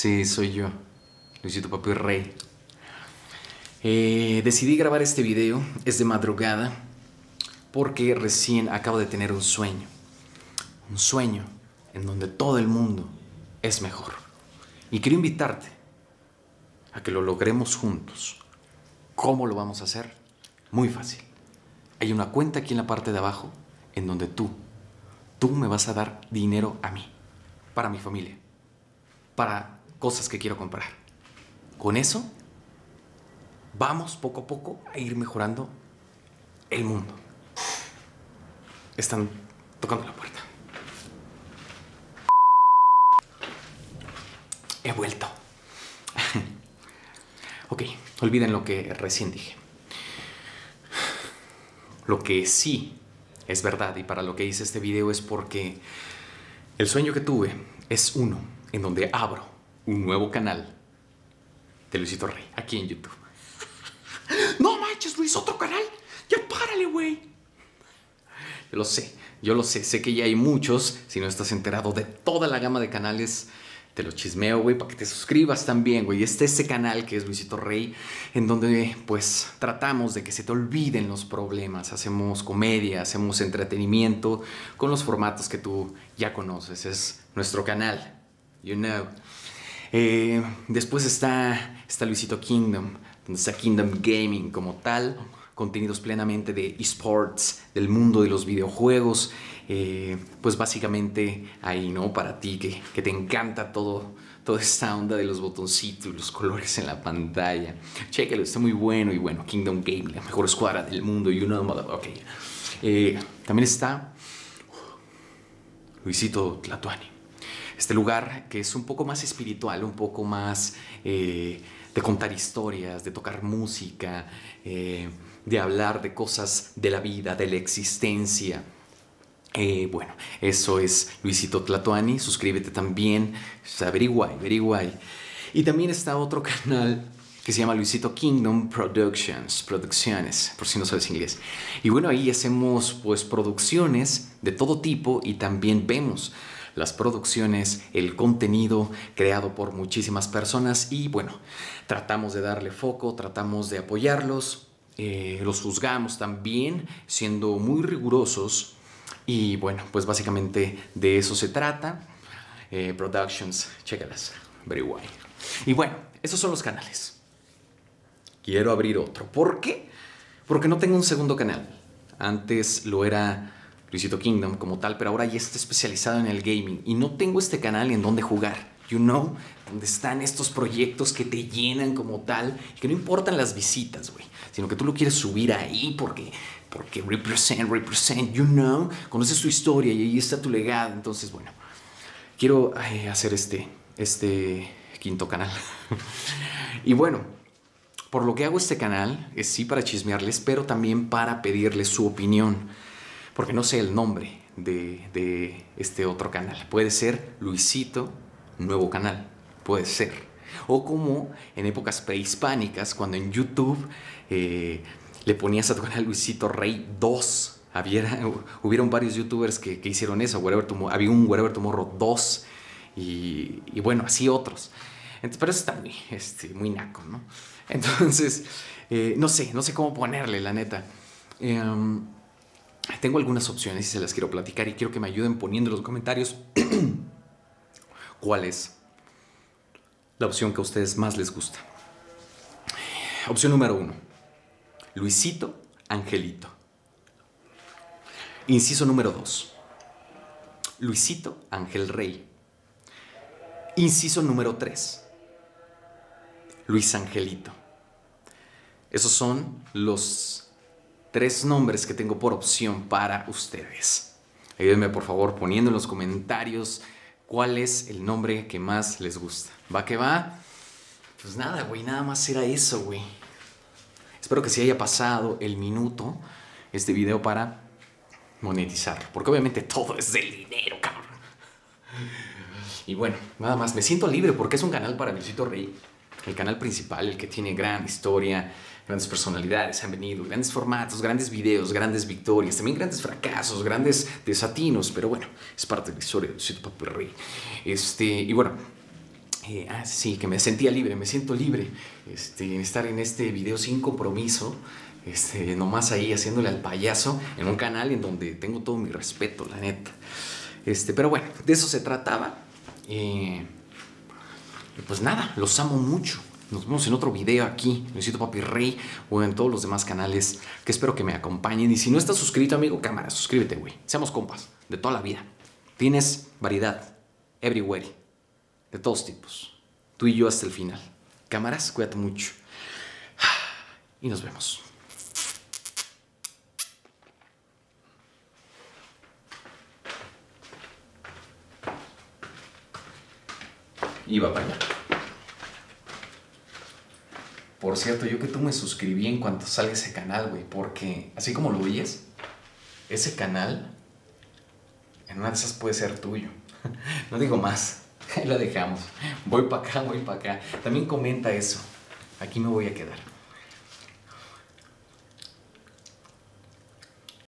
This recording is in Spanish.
Sí, soy yo, Luisito Papi Rey. Eh, decidí grabar este video, es de madrugada, porque recién acabo de tener un sueño. Un sueño en donde todo el mundo es mejor. Y quiero invitarte a que lo logremos juntos. ¿Cómo lo vamos a hacer? Muy fácil. Hay una cuenta aquí en la parte de abajo en donde tú, tú me vas a dar dinero a mí, para mi familia, para cosas que quiero comprar. Con eso, vamos poco a poco a ir mejorando el mundo. Están tocando la puerta. He vuelto. ok, olviden lo que recién dije. Lo que sí es verdad y para lo que hice este video es porque el sueño que tuve es uno en donde abro un nuevo canal de Luisito Rey aquí en YouTube. No manches, Luis, otro canal. Ya párale, güey. Yo lo sé, yo lo sé. Sé que ya hay muchos. Si no estás enterado de toda la gama de canales, te lo chismeo, güey, para que te suscribas también, güey. Este es ese canal que es Luisito Rey, en donde, pues, tratamos de que se te olviden los problemas. Hacemos comedia, hacemos entretenimiento con los formatos que tú ya conoces. Es nuestro canal, you know. Eh, después está, está Luisito Kingdom, donde está Kingdom Gaming como tal, contenidos plenamente de esports, del mundo de los videojuegos, eh, pues básicamente ahí, ¿no? Para ti que, que, te encanta todo, toda esta onda de los botoncitos, los colores en la pantalla. Chéquelo, está muy bueno y bueno, Kingdom Gaming, la mejor escuadra del mundo y una... Ok. Eh, también está Luisito Tlatuani este lugar que es un poco más espiritual, un poco más eh, de contar historias, de tocar música, eh, de hablar de cosas de la vida, de la existencia. Eh, bueno, eso es Luisito Tlatuani, suscríbete también, very guay. Y también está otro canal que se llama Luisito Kingdom Productions, producciones, por si no sabes inglés. Y bueno, ahí hacemos pues producciones de todo tipo y también vemos las producciones, el contenido creado por muchísimas personas y bueno, tratamos de darle foco, tratamos de apoyarlos, eh, los juzgamos también siendo muy rigurosos y bueno, pues básicamente de eso se trata. Eh, productions, chécalas, very guay. Y bueno, esos son los canales. Quiero abrir otro. ¿Por qué? Porque no tengo un segundo canal. Antes lo era Luisito Kingdom como tal, pero ahora ya está especializado en el gaming y no tengo este canal en donde jugar. You know, donde están estos proyectos que te llenan como tal que no importan las visitas, güey, sino que tú lo quieres subir ahí porque, porque represent, represent, you know, conoces su historia y ahí está tu legado. Entonces, bueno, quiero hacer este, este quinto canal. y bueno, por lo que hago este canal es sí para chismearles, pero también para pedirles su opinión porque no sé el nombre de, este otro canal. Puede ser Luisito Nuevo Canal, puede ser. O como en épocas prehispánicas, cuando en YouTube eh, le ponías a tu canal Luisito Rey 2. Había, hubieron varios youtubers que, hicieron eso. había un Wherever Tomorrow 2 y, y, bueno, así otros. Entonces, pero eso está muy, este, naco, ¿no? Entonces, eh, no sé, no sé cómo ponerle, la neta. Em, tengo algunas opciones y se las quiero platicar y quiero que me ayuden poniendo en los comentarios cuál es la opción que a ustedes más les gusta. Opción número uno. Luisito Angelito. Inciso número dos. Luisito Ángel Rey. Inciso número tres. Luis Angelito. Esos son los tres nombres que tengo por opción para ustedes. Ayúdenme por favor poniendo en los comentarios cuál es el nombre que más les gusta. ¿Va que va? Pues nada, güey, nada más era eso, güey. Espero que se haya pasado el minuto este video para monetizar. Porque obviamente todo es del dinero, cabrón. Y bueno, nada más, me siento libre porque es un canal para Luisito Rey. El canal principal, el que tiene gran historia, grandes personalidades han venido, grandes formatos, grandes videos, grandes victorias, también grandes fracasos, grandes desatinos, pero bueno, es parte de la historia de Luisito Papi Rey. Este, y bueno, Eh, ah, sí, que me sentía libre, me siento libre. Este, estar en este video sin compromiso. Este, nomás ahí haciéndole al payaso en un canal en donde tengo todo mi respeto, la neta. Este, pero bueno, de eso se trataba. Eh, pues nada, los amo mucho. Nos vemos en otro video aquí, Luisito Papi Rey, o en todos los demás canales que espero que me acompañen. Y si no estás suscrito, amigo, cámara, suscríbete, güey. Seamos compas, de toda la vida. Tienes variedad, everywhere, de todos tipos. Tú y yo hasta el final. Cámaras, cuídate mucho. Y nos vemos. Iba para allá. Por cierto, yo que tú me suscribí en cuanto salga ese canal, güey, porque así como lo oyes, ese canal en una de esas puede ser tuyo. No digo más, ahí la dejamos. Voy para acá, voy para acá. También comenta eso. Aquí me voy a quedar.